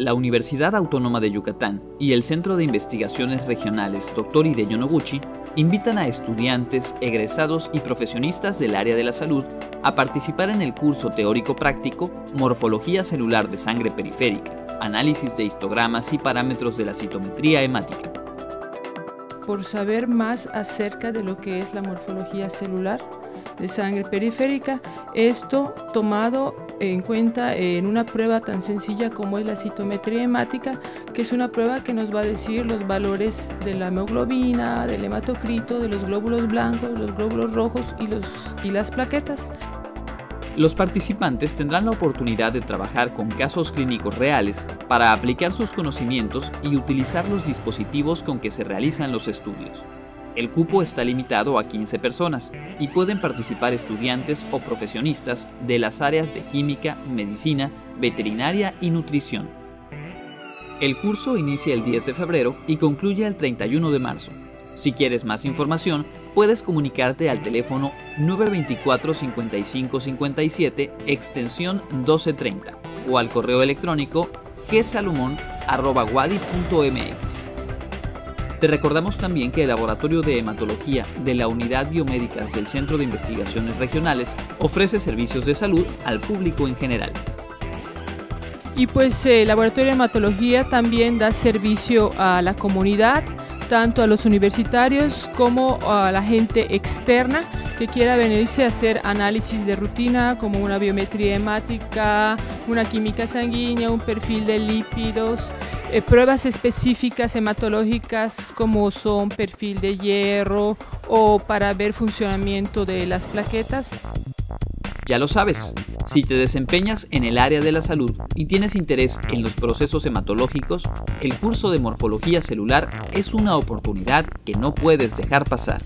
la Universidad Autónoma de Yucatán y el Centro de Investigaciones Regionales Dr. Hideo Noguchi invitan a estudiantes, egresados y profesionistas del área de la salud a participar en el curso teórico práctico Morfología celular de sangre periférica, análisis de histogramas y parámetros de la citometría hemática. Por saber más acerca de lo que es la morfología celular de sangre periférica, esto tomado en cuenta en una prueba tan sencilla como es la citometría hemática, que es una prueba que nos va a decir los valores de la hemoglobina, del hematocrito, de los glóbulos blancos, los glóbulos rojos y, los, y las plaquetas. Los participantes tendrán la oportunidad de trabajar con casos clínicos reales para aplicar sus conocimientos y utilizar los dispositivos con que se realizan los estudios. El cupo está limitado a 15 personas y pueden participar estudiantes o profesionistas de las áreas de química, medicina, veterinaria y nutrición. El curso inicia el 10 de febrero y concluye el 31 de marzo. Si quieres más información, puedes comunicarte al teléfono 924 5557 extensión 1230 o al correo electrónico gsalomon.wadi.mx. Te recordamos también que el Laboratorio de Hematología de la Unidad Biomédicas del Centro de Investigaciones Regionales ofrece servicios de salud al público en general. Y pues el Laboratorio de Hematología también da servicio a la comunidad, tanto a los universitarios como a la gente externa que quiera venirse a hacer análisis de rutina como una biometría hemática, una química sanguínea, un perfil de lípidos, eh, pruebas específicas hematológicas como son perfil de hierro o para ver funcionamiento de las plaquetas. Ya lo sabes, si te desempeñas en el área de la salud y tienes interés en los procesos hematológicos, el curso de morfología celular es una oportunidad que no puedes dejar pasar.